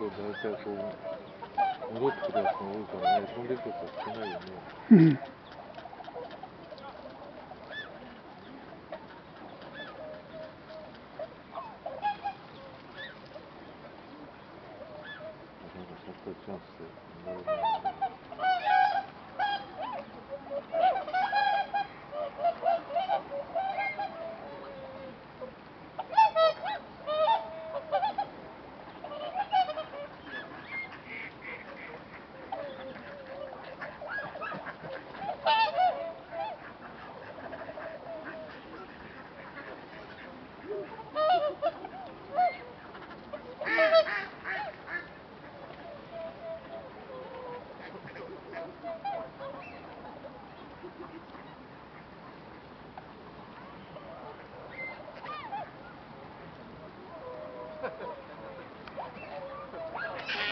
と大体こう戻ってくるやつが多いからね飛んでいくやつは少ないよねうん。チャンスで Thank you.